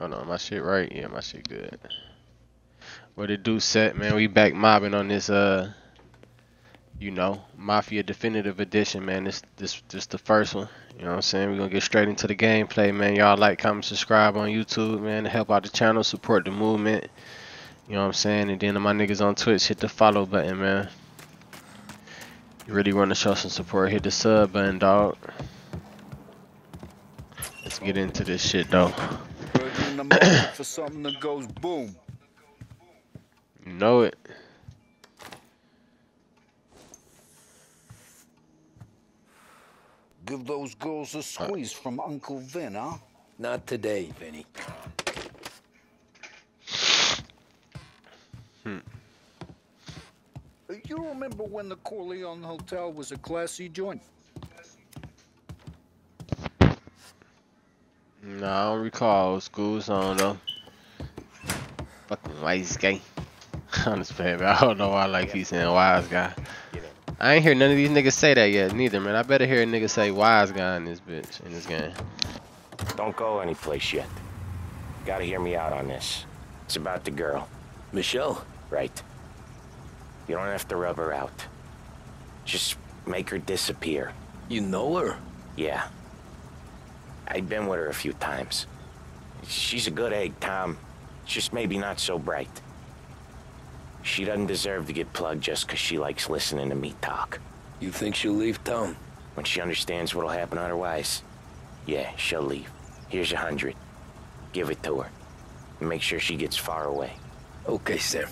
Hold on, my shit right? Yeah, my shit good. What it do set, man? We back mobbing on this uh you know, Mafia Definitive Edition, man. This this this the first one. You know what I'm saying? We're gonna get straight into the gameplay, man. Y'all like, comment, subscribe on YouTube, man, to help out the channel, support the movement. You know what I'm saying? And then my niggas on Twitch, hit the follow button, man. You really want to show some support, hit the sub button, dog. Let's get into this shit though. In the market for something that goes boom. You know it. Give those girls a squeeze from Uncle Vin, huh? Not today, Vinny. Uh, You remember when the Corleone Hotel was a classy joint? No, I don't recall school song though. Fucking wise guy. I'm just playing, man. I don't know why I like keep saying wise guy. I ain't hear none of these niggas say that yet, neither, man. I better hear a nigga say wise guy in this bitch, in this game. Don't go anyplace yet. Gotta hear me out on this. It's about the girl. Michelle? Right. You don't have to rub her out. Just make her disappear. You know her? Yeah. I've been with her a few times. She's a good egg, Tom. Just maybe not so bright. She doesn't deserve to get plugged just 'cause she likes listening to me talk. You think she'll leave town? When she understands what'll happen otherwise, yeah, she'll leave. Here's a hundred. Give it to her. And make sure she gets far away. Okay, sir.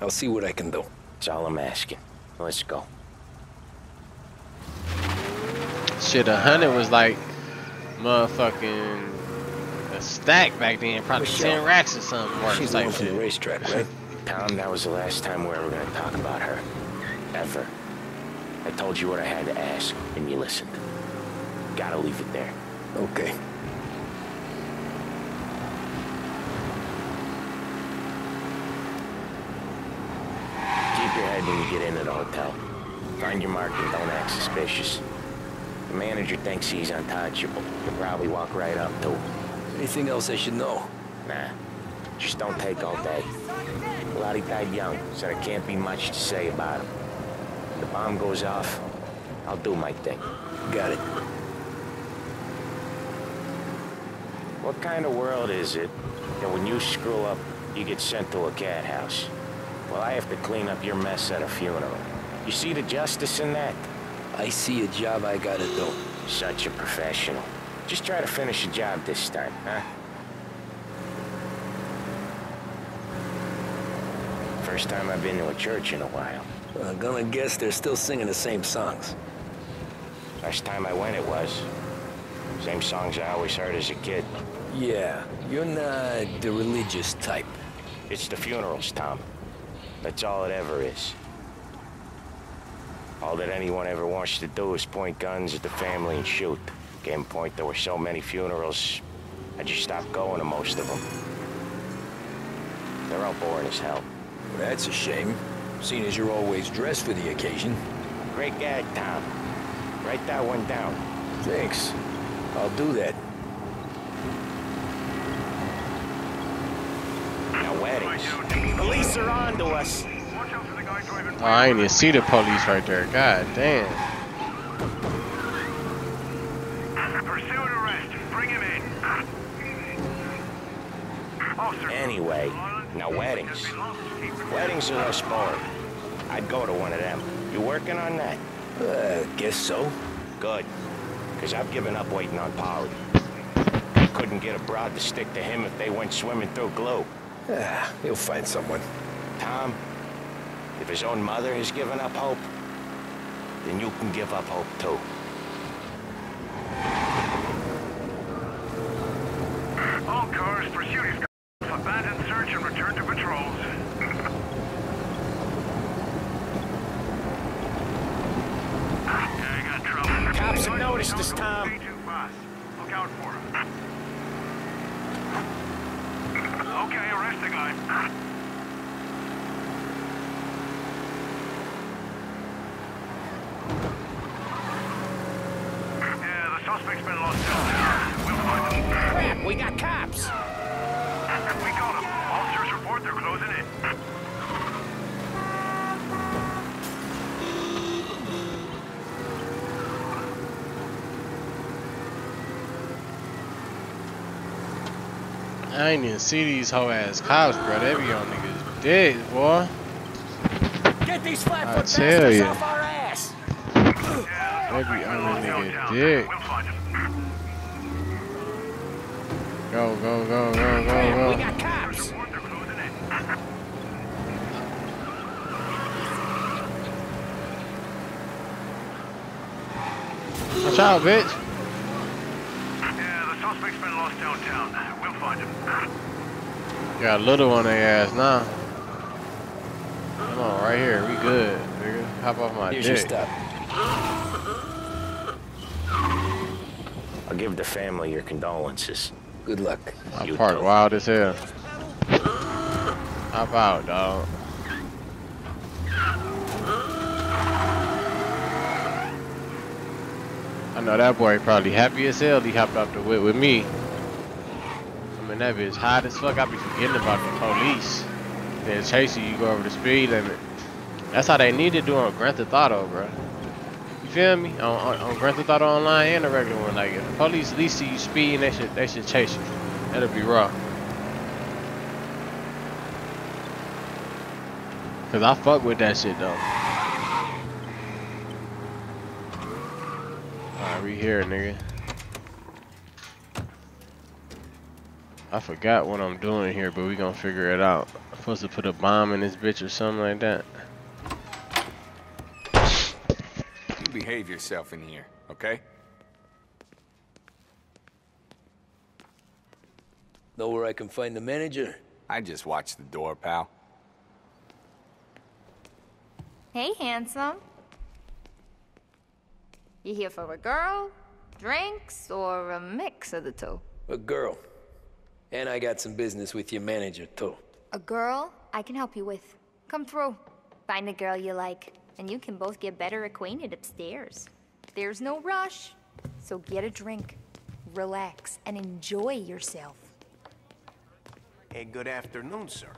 I'll see what I can do. That's all I'm asking. Let's go. Shit, a hundred was like motherfucking a stack back then, probably Michelle. ten racks or something worth She's the type one from the racetrack, right? Tom, that was the last time we were ever gonna talk about her. Ever. I told you what I had to ask, and you listened. Gotta leave it there. Okay. Keep your head when you get into the hotel. Find your mark and don't act suspicious. The manager thinks he's untouchable. He'll probably walk right up to him. Anything else I should know? Nah, just don't take all day. Lottie died young, so there can't be much to say about him. The bomb goes off, I'll do my thing. Got it. What kind of world is it that when you screw up, you get sent to a cat house? Well, I have to clean up your mess at a funeral. You see the justice in that? I see a job I gotta do. Such a professional. Just try to finish the job this time, huh? First time I've been to a church in a while. I'm gonna guess they're still singing the same songs. Last time I went, it was. Same songs I always heard as a kid. Yeah, you're not the religious type. It's the funerals, Tom. That's all it ever is. All that anyone ever wants to do is point guns at the family and shoot. Game point, there were so many funerals, I just stopped going to most of them. They're all boring as hell. That's a shame, seeing as you're always dressed for the occasion. Great gag, Tom. Write that one down. Thanks. I'll do that. Now, weddings. Police are on to us. Oh, I ain't even see the police right there. God damn. Pursue and arrest. Bring him in. Officer. Anyway, now weddings. Weddings are less sport. I'd go to one of them. You working on that? Uh, guess so. Good. Because I've given up waiting on Paulie. Couldn't get a broad to stick to him if they went swimming through glue. Ah, he'll find someone. Tom, if his own mother has given up hope, then you can give up hope too. Suspect's been lost We'll find them. Crap, we got cops! we got them. Officers report they're closing in. I ain't even see these hoe ass cops, bro. They be on niggas dead, boy. Get these flatfoot bastards off our ass! They be on niggas dick. We'll. Go, go, go, go, go, we got cops! Report they're closing in. Watch out, bitch. Yeah, the suspect's been lost downtown. We'll find him. Got a little on their ass now. Come on, right here. We good, nigga. Hop off my Here's your dick. stuff. I'll give the family your condolences. Good luck. My You park too. wild as hell. Hop out, dog. I know that boy probably happy as hell he hopped off the whip with me. I mean, that bitch hot as fuck. I be forgetting about the police. They'll chase you, you go over the speed limit. That's how they need to do on Grand Theft Auto, bro. Feel me? On, on, on Grand Theft Auto Online and the regular one. Like, if the police at least see you speeding, they should, they should chase you. That'll be rough. Cause I fuck with that shit though. Alright, we here, nigga. I forgot what I'm doing here, but we gonna figure it out. I'm supposed to put a bomb in this bitch or something like that. Behave yourself in here, okay? Know where I can find the manager? I just watched the door, pal. Hey, handsome. You here for a girl, drinks, or a mix of the two? A girl. And I got some business with your manager, too. A girl I can help you with. Come through. Find a girl you like, and you can both get better acquainted upstairs. There's no rush, so get a drink, relax, and enjoy yourself. Hey, good afternoon, sir.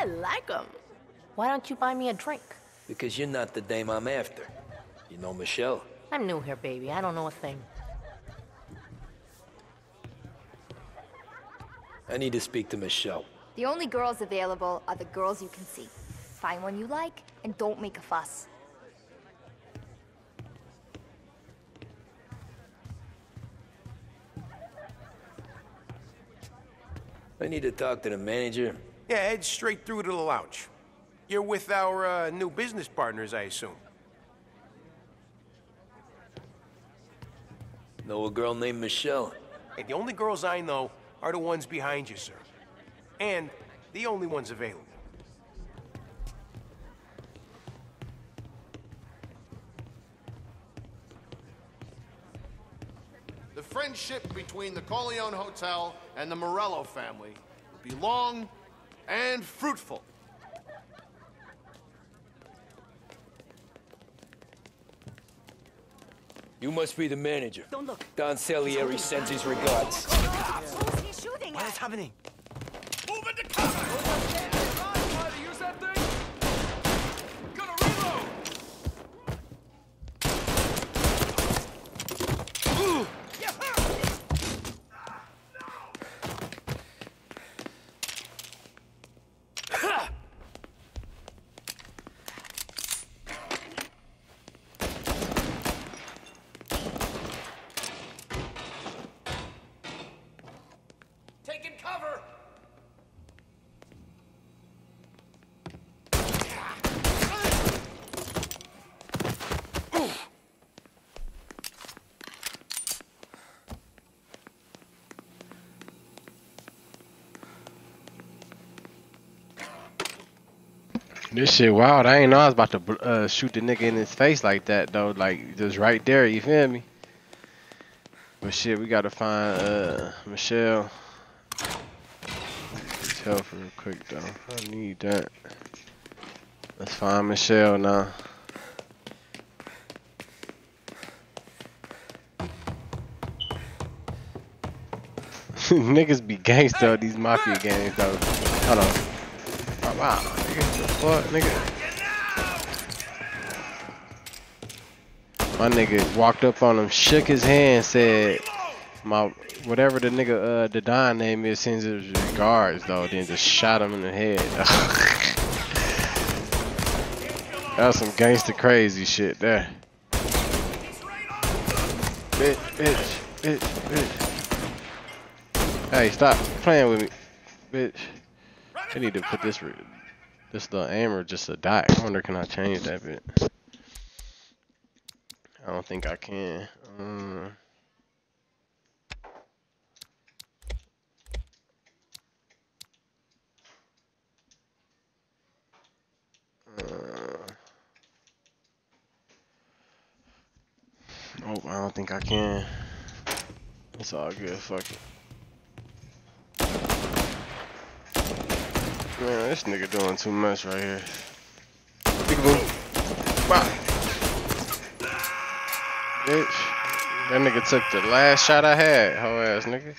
I like 'em. Why don't you buy me a drink? Because you're not the dame I'm after. You know Michelle? I'm new here, baby. I don't know a thing. I need to speak to Michelle. The only girls available are the girls you can see. Find one you like, and don't make a fuss. I need to talk to the manager. Yeah, head straight through to the lounge. You're with our uh, new business partners, I assume. Know a girl named Michelle? Hey, the only girls I know are the ones behind you, sir. And the only ones available. The friendship between the Corleone Hotel and the Morello family will be long and fruitful. You must be the manager. Don't look. Don Salieri sends his regards. Who's he shooting What is This shit wild. I ain't know I was about to uh, shoot the nigga in his face like that though. Like just right there. You feel me? But shit, we gotta find uh, Michelle. Let's help real quick though. I need that. Let's find Michelle now. Niggas be gangsta these mafia games though. Hold on. Oh, wow nigga, fuck, nigga. My nigga walked up on him, shook his hand, said, "My whatever the nigga uh the Don name is sends his regards though." Then just shot him in the head. That's some gangster crazy shit there. Bitch, bitch, bitch, bitch. Hey, stop playing with me, bitch. I need to put this this little aimer just a die. I wonder can I change that bit. I don't think I can. Um, uh, oh, I don't think I can. It's all good. Fuck it. Man, this nigga doing too much right here. Peekaboo. Wow bitch. That nigga took the last shot I had, hoe ass nigga.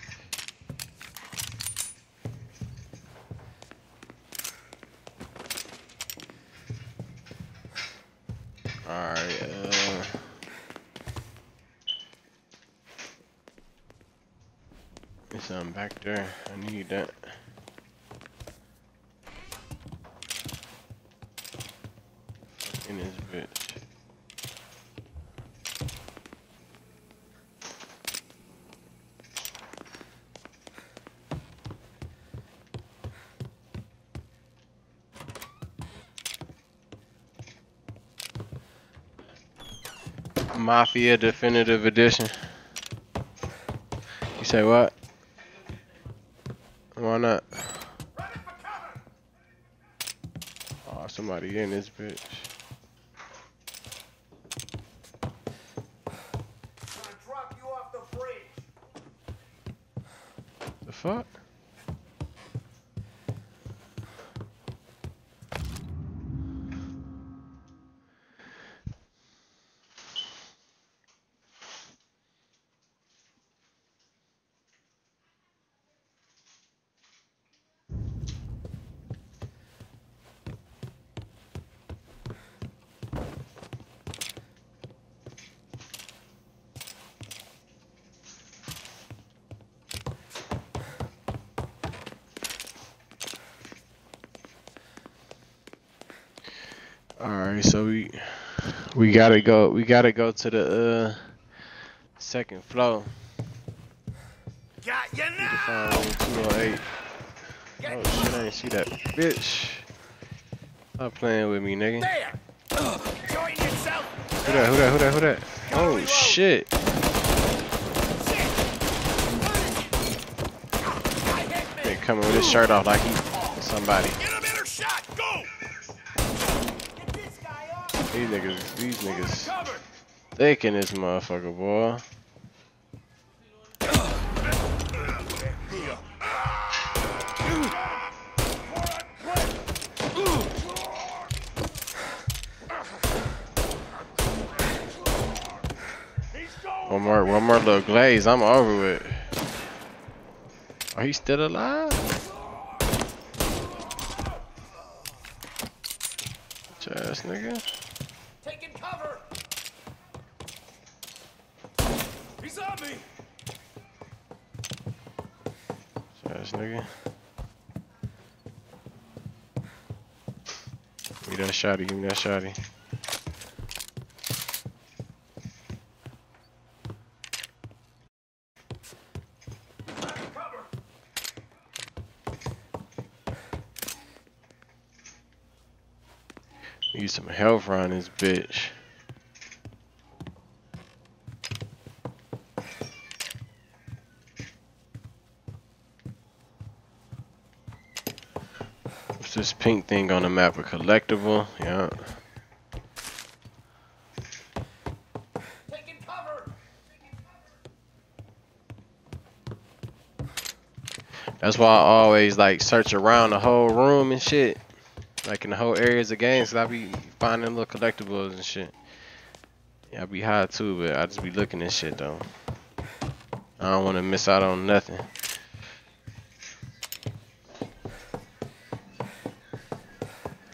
Mafia Definitive Edition. You say what? Why not? Oh, somebody in this bitch. The fuck? Alright, so we we gotta go we gotta go to the uh second floor. Got you now! 208. Oh shit, I didn't see that. Bitch. Stop playing with me, nigga. There! Join yourself! Who that, who that, who that, who that? Oh shit. They coming with his shirt off like he somebody. These niggas, these niggas thick in this motherfucker, boy. One more, one more little glaze, I'm over with. Are he still alive? Ass nigga. Taking cover! He's on me! Ass nigga. Give me that shotty, give me that shotty. Need some health around this bitch. This pink thing on the map? A collectible? Yeah. That's why I always like search around the whole room and shit. Like in the whole areas of games, I be finding little collectibles and shit. Yeah, I be high too, but I just be looking at shit though. I don't want to miss out on nothing.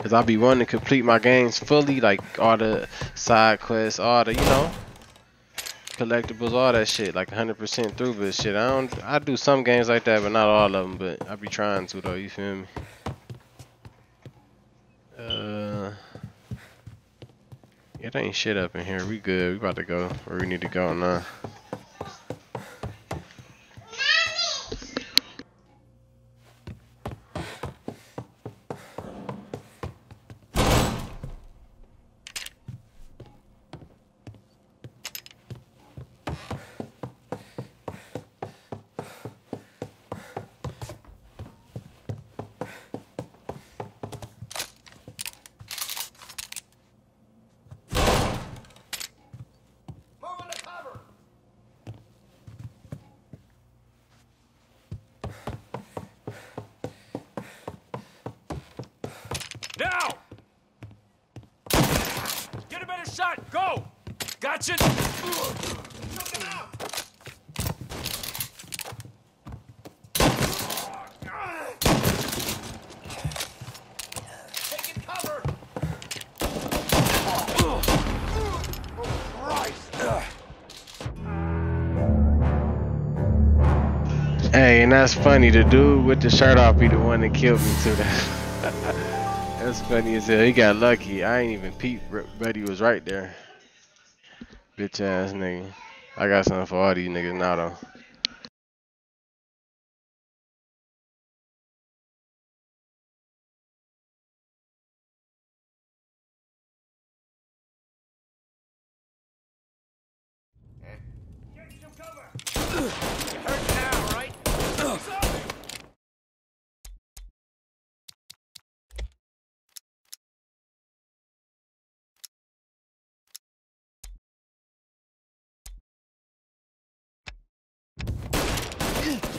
Cause I be wanting to complete my games fully, like all the side quests, all the you know collectibles, all that shit, like 100% through. But shit, I don't. I do some games like that, but not all of them. But I be trying to though. You feel me? Uh, it ain't shit up in here. We good. We about to go where we need to go now. Get a better shot! Go! Gotcha! Hey, and that's funny. The dude with the shirt off be the one that killed me too. That's funny as hell. He got lucky. I ain't even peep, he was right there. Bitch ass nigga. I got something for all these niggas now though. Hurt now, right?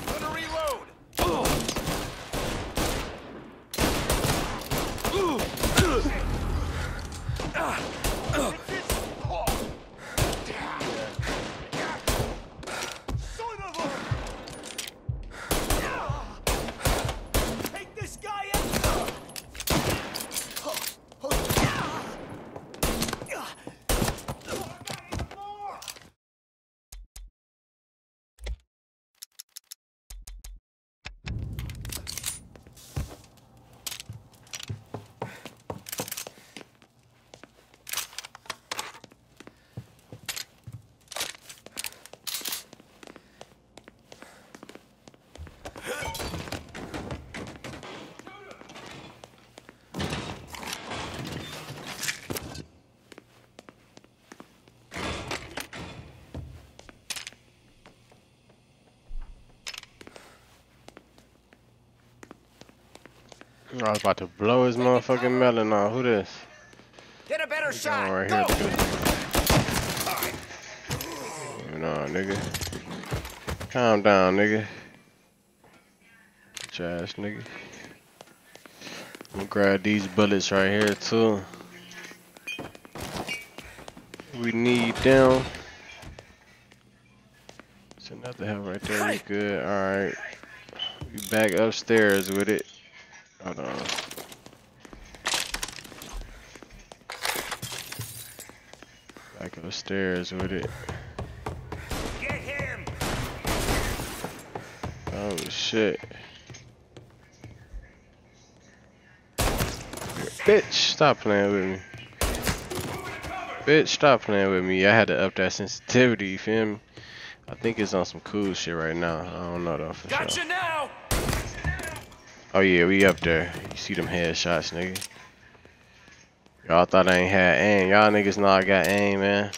Gonna reload! Take this guy out! I was about to blow his motherfucking melon off. Who this? Get a better shot! right Go! here too. No, nigga. Calm down, nigga. Ass nigga. I'm gonna grab these bullets right here too. We need them. It's another hell right there. We good. Alright. We back upstairs with it. Hold on. Back with it. Get him! Oh shit. Bitch, stop playing with me. Bitch, stop playing with me. I had to up that sensitivity, you feel me? I think it's on some cool shit right now. I don't know though for Gotcha sure. now! Oh yeah, we up there. You see them headshots, nigga. Y'all thought I ain't had aim. Y'all niggas know I got aim, man.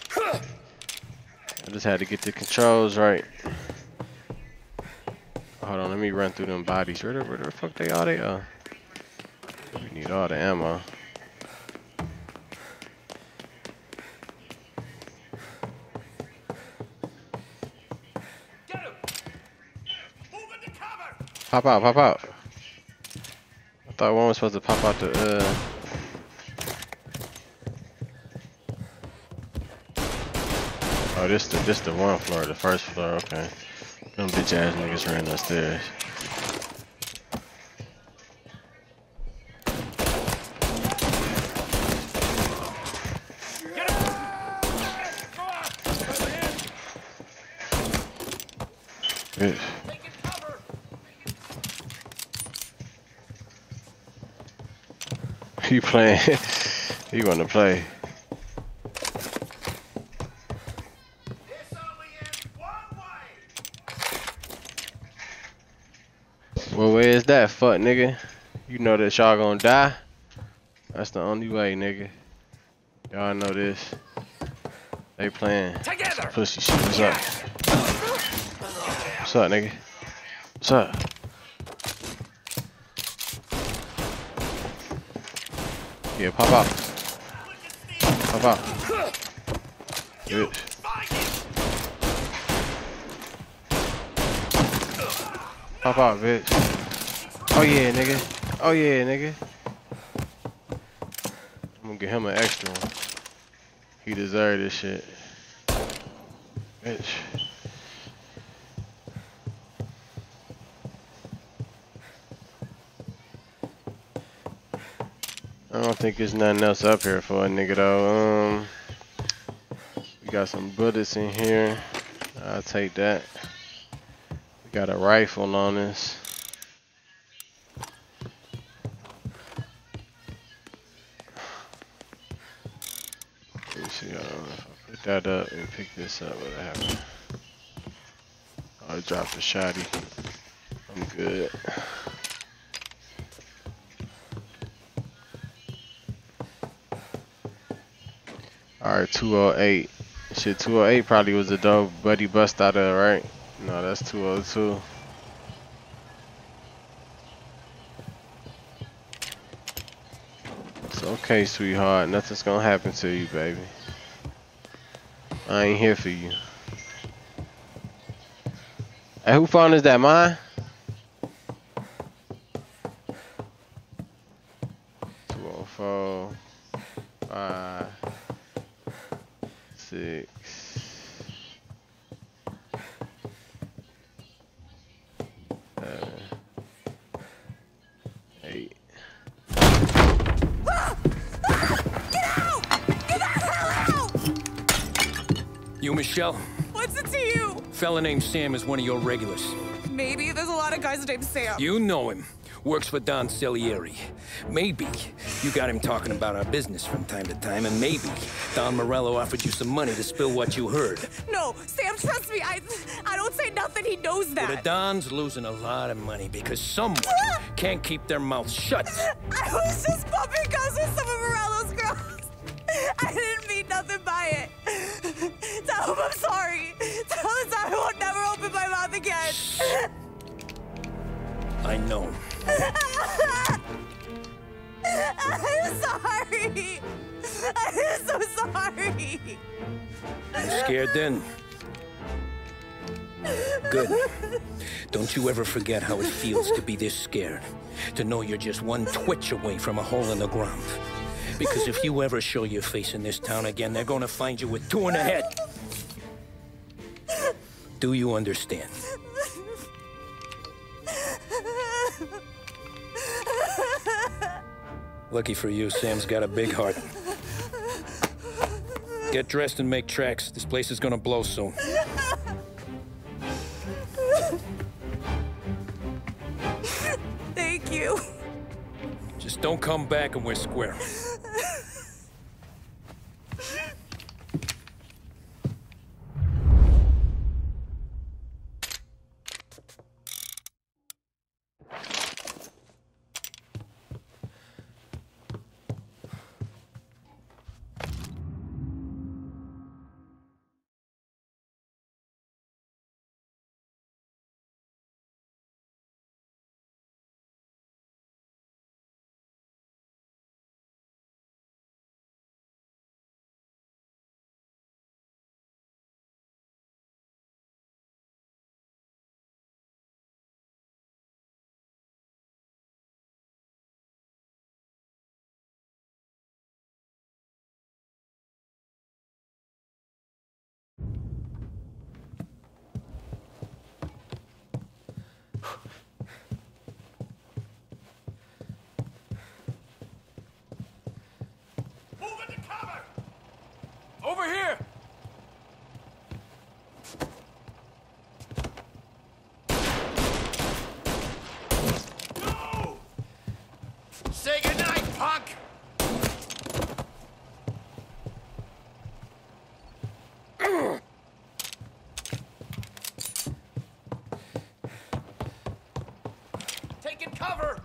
I just had to get the controls right. Hold on, let me run through them bodies. Where the, where the fuck they are? They are. We need all the ammo. Get him! Move into cover! Pop out, pop out. I thought one was supposed to pop out the, uh... Oh, this the this the one floor, the first floor. Okay. Them bitch ass niggas ran upstairs. Bitch. He playing. he want to play. That, fuck nigga? You know that y'all gonna die? That's the only way, nigga. Y'all know this. They playing Together. pussy shit. What's up? What's up, nigga? What's up? Yeah, pop out. Pop out. Bitch. Pop out, bitch. Oh yeah, nigga. Oh yeah, nigga. I'm gonna get him an extra one. He deserved this shit. Bitch. I don't think there's nothing else up here for a nigga though. Um, we got some bullets in here. I'll take that. We got a rifle on us. That up and pick this up, what happened? Oh, I dropped a shotty. I'm good. Alright, 208. Shit, 208 probably was the dope Buddy bust out of, right? No, that's 202. It's okay, sweetheart. Nothing's gonna happen to you, baby. I ain't here for you. Hey, who phone is that? Mine? Fella named Sam is one of your regulars. Maybe there's a lot of guys named Sam. You know him. Works for Don Salieri. Maybe you got him talking about our business from time to time, and maybe Don Morello offered you some money to spill what you heard. No, Sam, trust me. I I don't say nothing. He knows Well, the that. Don's losing a lot of money because someone ah! can't keep their mouth shut. I was just bumping guns with some of Morello's girls. I didn't nothing by it. Tell him I'm sorry. Tell him I won't never open my mouth again. I know. I'm sorry. I'm so sorry. You scared then? Good. Don't you ever forget how it feels to be this scared. To know you're just one twitch away from a hole in the ground. Because if you ever show your face in this town again, they're gonna find you with two in the head. Do you understand? Lucky for you, Sam's got a big heart. Get dressed and make tracks. This place is gonna blow soon. Thank you. Just don't come back and we're square. here! No! Say goodnight, punk! Taking cover!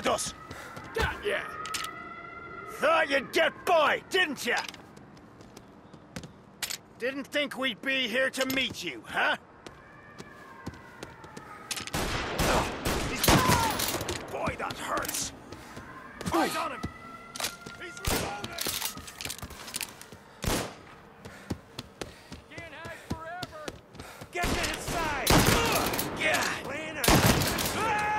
With us! Got ya! Thought you'd get by, didn't ya? Didn't think we'd be here to meet you, huh? Boy, that hurts! Eyes on him! He's reloading! Can't hide forever! Get to his side! Yeah! Laying her. Ah!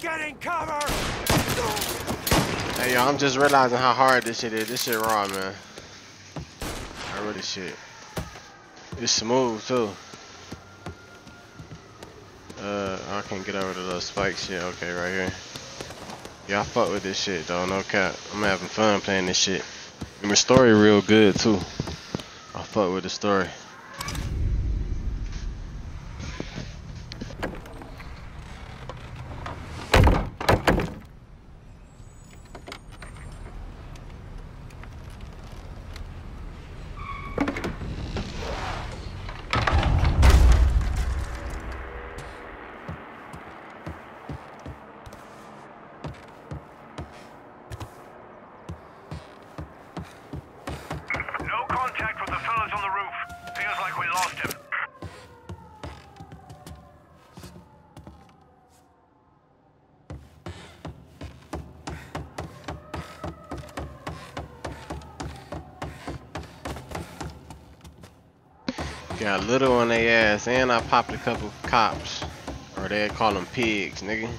Get in cover! Hey, yo, I'm just realizing how hard this shit is. This shit raw, man. I really shit. It's smooth, too. Uh, I can't get over the little spike shit. Okay, right here. Yeah, I fuck with this shit, though. No cap. I'm having fun playing this shit. And the story real good, too. I fuck with the story. Little on their ass, and I popped a couple cops. Or they call them pigs, nigga.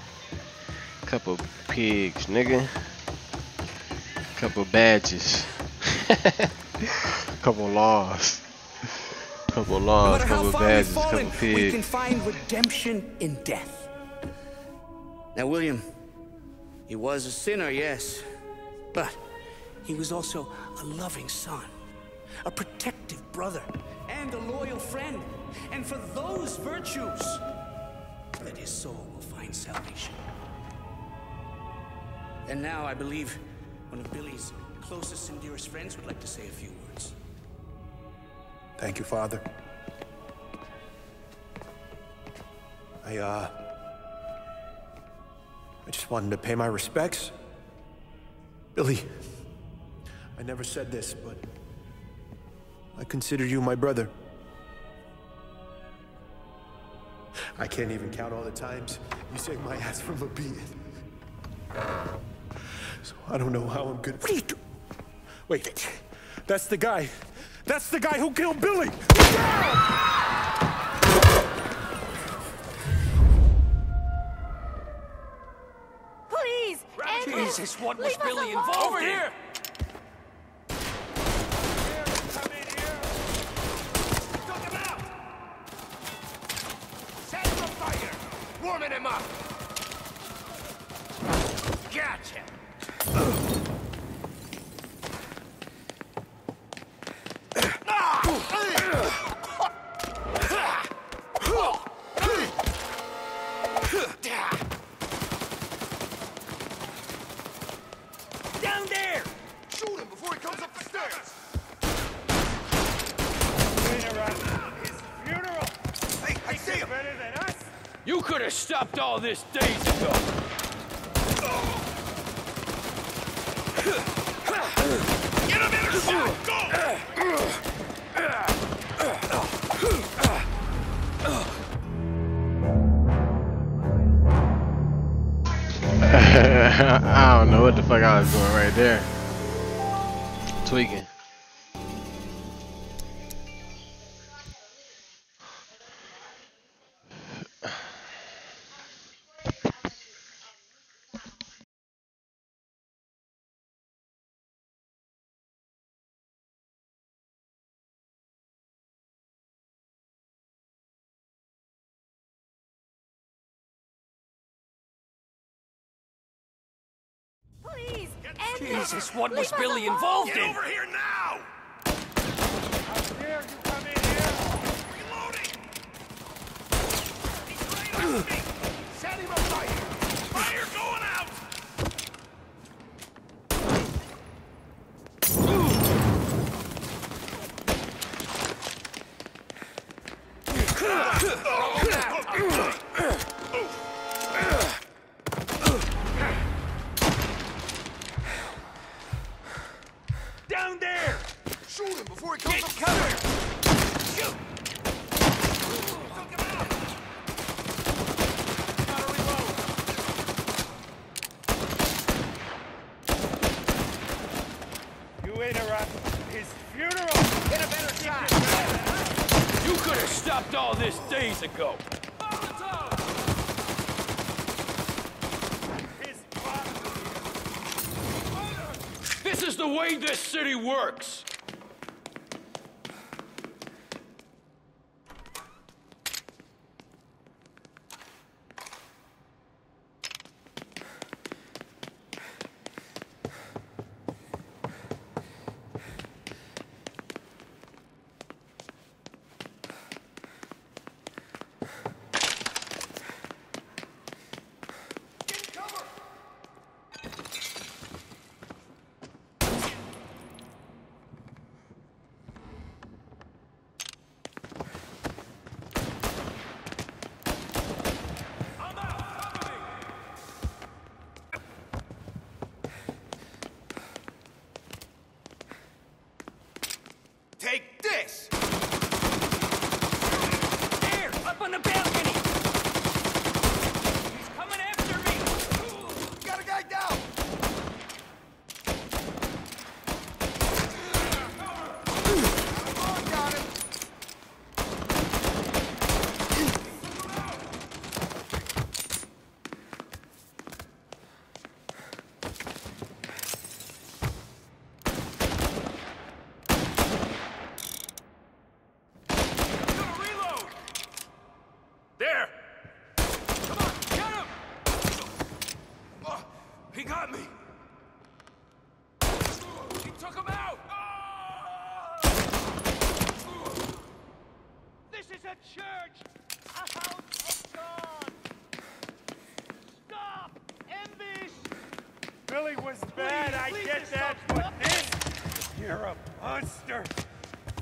Couple pigs, nigga. Couple badges. couple laws. Couple laws, matter how couple far badges, we've fallen, couple we can find redemption in death. Now, William, he was a sinner, yes, but he was also a loving son, a protective brother, a loyal friend. And for those virtues, that his soul will find salvation. And now I believe one of Billy's closest and dearest friends would like to say a few words. Thank you, Father. I, uh... I just wanted to pay my respects. Billy, I never said this, but... I consider you my brother. I can't even count all the times you saved my ass from a beating. So I don't know how I'm gonna... What are you do- Wait, that's the guy. That's the guy who killed Billy! Please, Andrew, Jesus, what was leave us Billy involved Over in? here! Enemy! I don't know what the fuck I was doing right there. Tweaking. Jesus, what Leave was Billy involved in? Get over here now! How dare you come in here? Reloading! On me! Works. Take this! There, up on the balcony. He's coming after me. Got a guy down. Oh, got him. Reload! There! Come on, get him! Oh, he got me! He took him out! This is a church! A house of God! Stop! End this! Billy was bad, I get that, but this... You're a monster!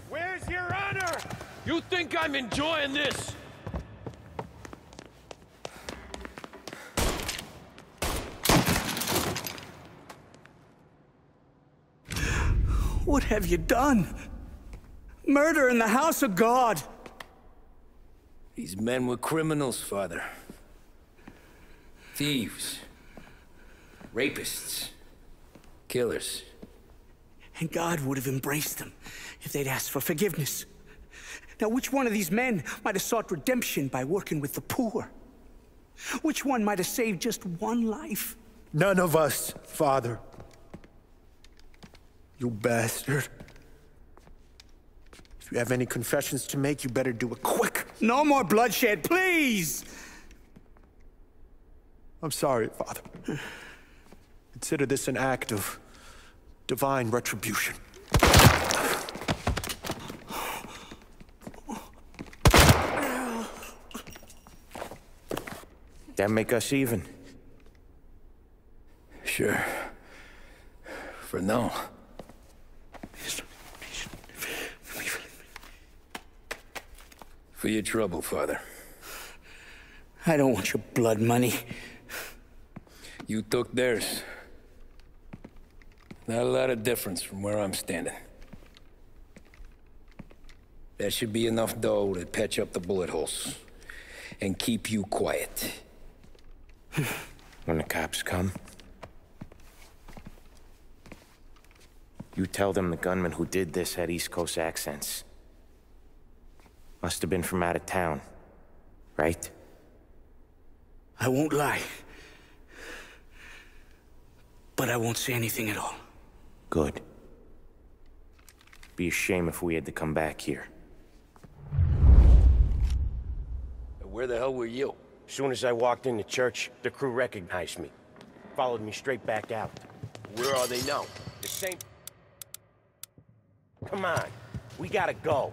Where's your honor? You think I'm enjoying this? What have you done? Murder in the house of God. These men were criminals, Father. Thieves. Rapists. Killers. And God would have embraced them if they'd asked for forgiveness. Now, which one of these men might have sought redemption by working with the poor? Which one might have saved just one life? None of us, Father. You bastard. If you have any confessions to make, you better do it quick. No more bloodshed, please! I'm sorry, Father. Consider this an act of divine retribution. That make us even. Sure. For now. For your trouble, Father. I don't want your blood money. You took theirs. Not a lot of difference from where I'm standing. That should be enough dough to patch up the bullet holes. And keep you quiet. When the cops come, you tell them the gunman who did this had East Coast accents. Must have been from out of town, right? I won't lie. But I won't say anything at all. Good. Be a shame if we had to come back here. Where the hell were you? Soon as I walked in the church, the crew recognized me. Followed me straight back out. Where are they now? The same... Come on. We gotta go.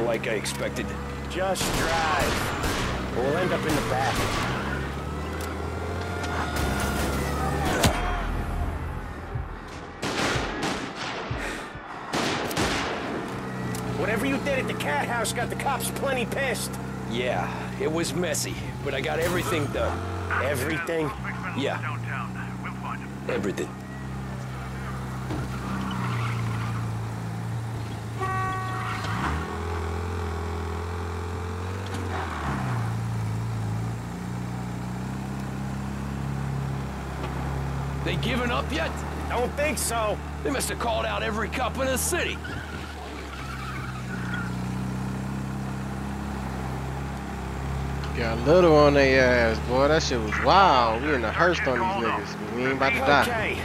Out like I expected. Just drive. We'll end up in the back. Whatever you did at the cat house got the cops plenty pissed. Yeah, it was messy, but I got everything done. Everything? Yeah. Everything. They giving up yet? Don't think so. They must have called out every cop in the city. Got a little on their ass, boy. That shit was wild. We in the hearse on these niggas. We ain't about to die. Okay.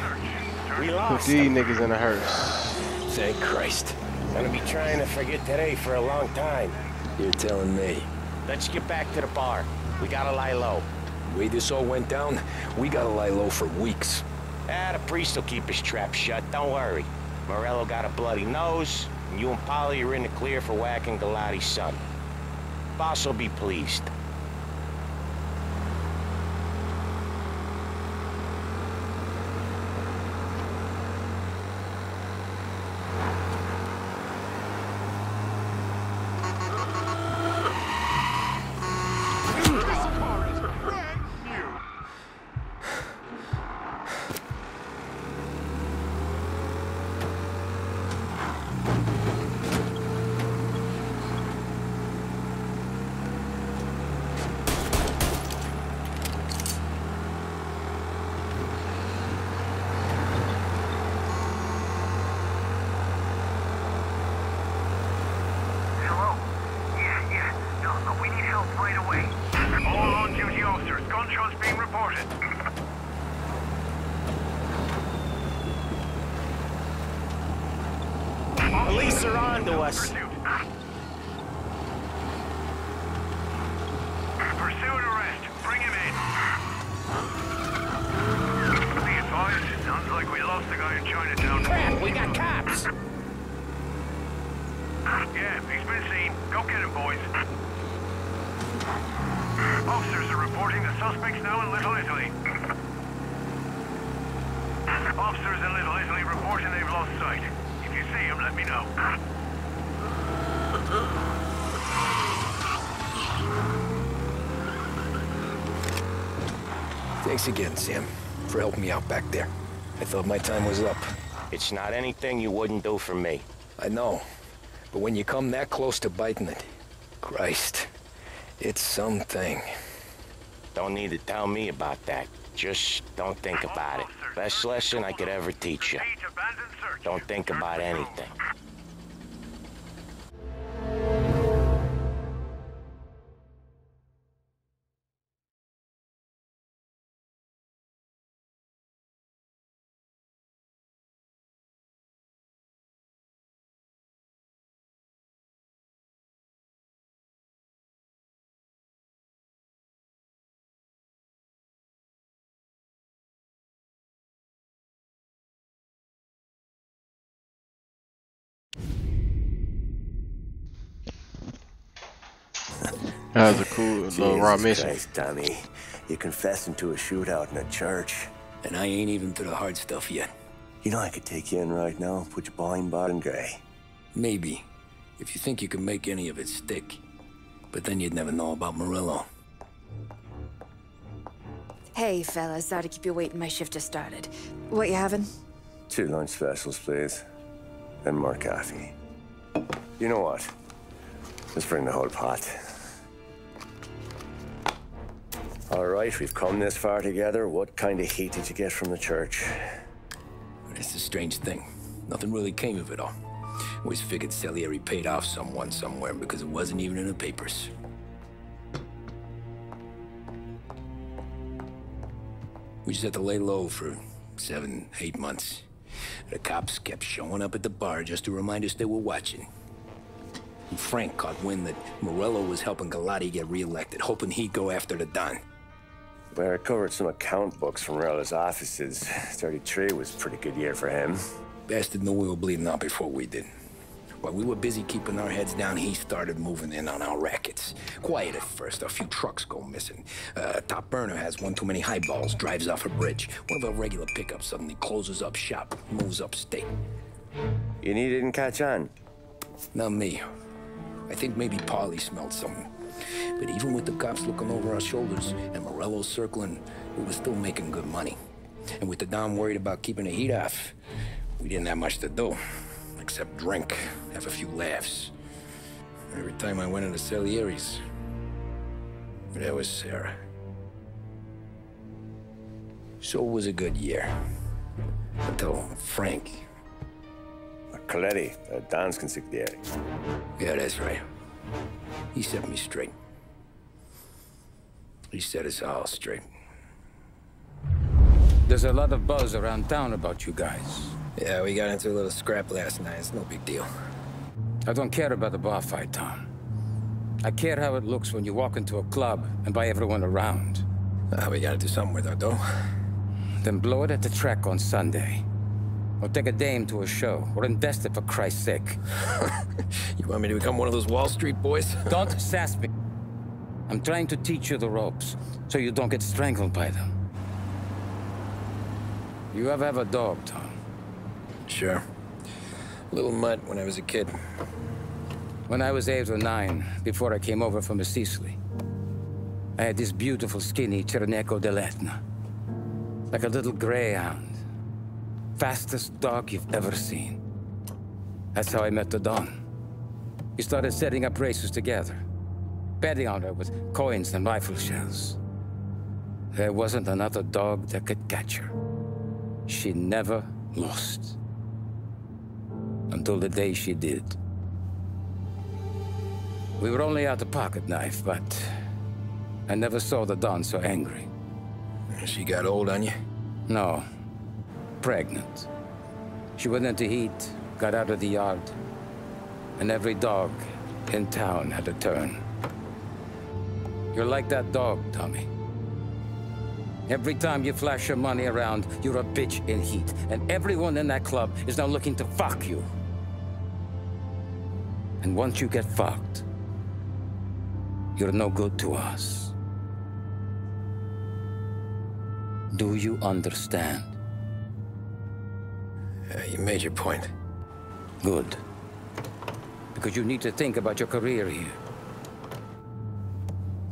We Put lost these them. niggas in the hearse. Thank Christ. Gonna be trying to forget today for a long time. You're telling me. Let's get back to the bar. We gotta lie low. The way this all went down, we gotta lie low for weeks. Ah, the priest will keep his trap shut. Don't worry. Morello got a bloody nose, and you and Paulie are in the clear for whacking Galati's son. Boss will be pleased. Hello? Yeah, yeah. No, no, we need help right away. All on-duty officers. Gunshots being reported. Police are on to us. Pursue and arrest. Bring him in. Be advised, sounds like we lost the guy in Chinatown. Crap, we got cops. Yeah, he's been seen. Go get him, boys. Officers are reporting the suspects now in Little Italy. Officers in Little Italy reporting they've lost sight. If you see him, let me know. Thanks again, Sam, for helping me out back there. I thought my time was up. It's not anything you wouldn't do for me. I know. But when you come that close to biting it, Christ, it's something. Don't need to tell me about that. Just don't think about it. Best lesson I could ever teach you. Don't think about anything. That was a cool little raw Jesus mission. Christ, Tommy. You're confessing to a shootout in a church. And I ain't even through the hard stuff yet. You know I could take you in right now, put you behind bar and gray. Maybe. If you think you can make any of it stick. But then you'd never know about Morello. Hey, fellas. Sorry to keep you waiting. My shift just started. What you having? Two lunch specials, please. And more coffee. You know what? Let's bring the whole pot. All right, we've come this far together. What kind of heat did you get from the church? It's a strange thing. Nothing really came of it all. Always figured Salieri paid off someone somewhere because it wasn't even in the papers. We just had to lay low for seven, eight months. The cops kept showing up at the bar just to remind us they were watching. And Frank caught wind that Morello was helping Galati get reelected, hoping he'd go after the Don. Well, I recovered some account books from Morello's offices. 33 was a pretty good year for him. Bastard knew we were bleeding out before we did. While we were busy keeping our heads down, he started moving in on our rackets. Quiet at first, a few trucks go missing. Uh, top burner has one too many highballs, drives off a bridge. One of our regular pickups suddenly closes up shop, moves upstate. And he didn't catch on? Not me. I think maybe Paulie smelled something. But even with the cops looking over our shoulders and Morello circling, we were still making good money. And with the Don worried about keeping the heat off, we didn't have much to do. Except drink, have a few laughs. Every time I went into Salieri's, there was Sarah. So it was a good year. Until Frank. Colletti, uh, Don's consigliere. Yeah, that's right. He set me straight. He set us all straight. There's a lot of buzz around town about you guys. Yeah, we got into a little scrap last night. It's no big deal. I don't care about the bar fight, Tom. I care how it looks when you walk into a club and by everyone around. Uh, we gotta do something with our dough. Then blow it at the track on Sunday. Or take a dame to a show. Or invest it for Christ's sake. you want me to become one of those Wall Street boys? don't sass me. I'm trying to teach you the ropes, so you don't get strangled by them. You ever have a dog, Tom? Sure. Little mutt when I was a kid. When I was eight or nine, before I came over from Sicily, I had this beautiful, skinny Cirneco dell'Etna. Like a little greyhound. Fastest dog you've ever seen. That's how I met the Don. We started setting up races together. Betting on her with coins and rifle shells. There wasn't another dog that could catch her. She never lost. Until the day she did. We were only out a pocket knife, but I never saw the Don so angry. She got old on you? No. Pregnant. She went into heat, got out of the yard, and every dog in town had a turn. You're like that dog, Tommy. Every time you flash your money around, you're a bitch in heat. And everyone in that club is now looking to fuck you. And once you get fucked, you're no good to us. Do you understand? Uh, you made your point. Good. Because you need to think about your career here.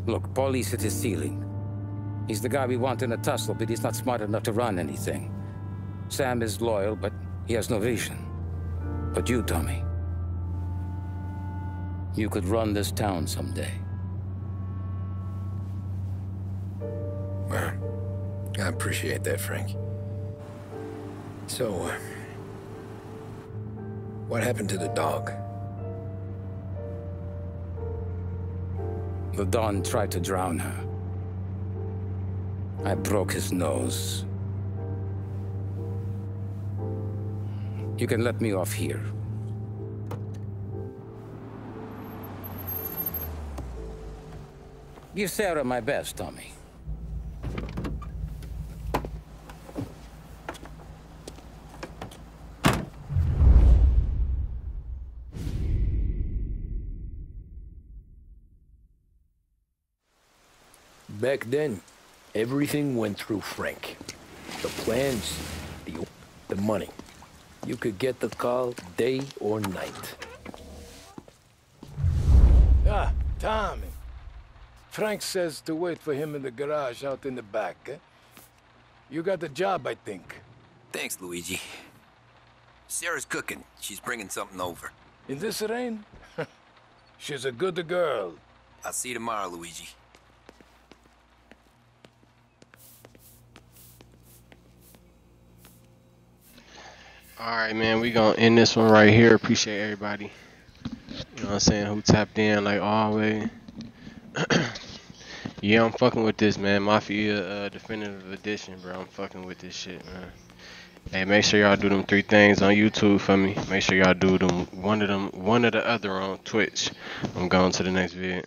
Look, Paulie's at his ceiling. He's the guy we want in a tussle, but he's not smart enough to run anything. Sam is loyal, but he has no vision. But you, Tommy, you could run this town someday. Well, I appreciate that, Frank. So, uh, what happened to the dog? The Don tried to drown her. I broke his nose. You can let me off here. Give Sarah my best, Tommy. Back then, everything went through Frank. The plans, the, the money. You could get the call day or night. Ah, Tommy. Frank says to wait for him in the garage out in the back. Eh? You got the job, I think. Thanks, Luigi. Sarah's cooking. She's bringing something over. In this rain? She's a good girl. I'll see you tomorrow, Luigi. Alright, man, we gonna end this one right here. Appreciate everybody. You know what I'm saying? Who tapped in like always. yeah, I'm fucking with this, man. Mafia uh, Definitive Edition, bro. I'm fucking with this shit, man. Hey, make sure y'all do them three things on YouTube for me. Make sure y'all do them one of them, one of the other on Twitch. I'm going to the next vid.